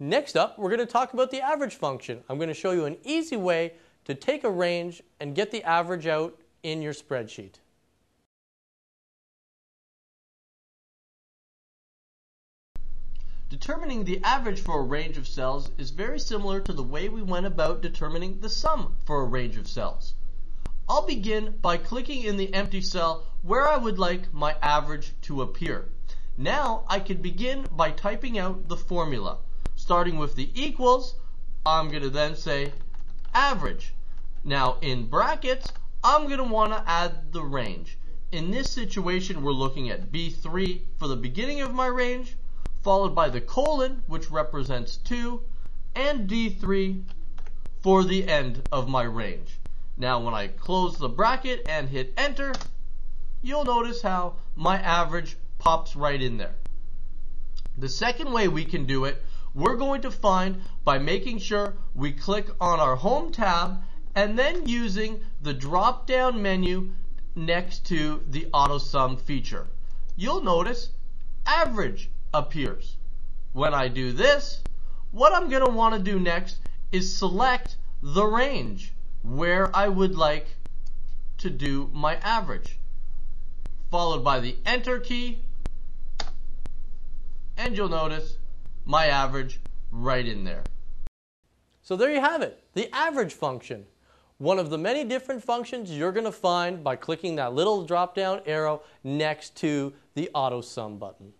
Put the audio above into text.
Next up, we're going to talk about the average function. I'm going to show you an easy way to take a range and get the average out in your spreadsheet. Determining the average for a range of cells is very similar to the way we went about determining the sum for a range of cells. I'll begin by clicking in the empty cell where I would like my average to appear. Now I can begin by typing out the formula. Starting with the equals, I'm going to then say average. Now in brackets, I'm going to want to add the range. In this situation, we're looking at B3 for the beginning of my range, followed by the colon, which represents 2, and D3 for the end of my range. Now when I close the bracket and hit enter, you'll notice how my average pops right in there. The second way we can do it, we're going to find by making sure we click on our home tab and then using the drop down menu next to the auto sum feature. You'll notice average appears. When I do this, what I'm going to want to do next is select the range where I would like to do my average. Followed by the enter key, and you'll notice my average right in there. So there you have it, the average function. One of the many different functions you're going to find by clicking that little drop down arrow next to the auto sum button.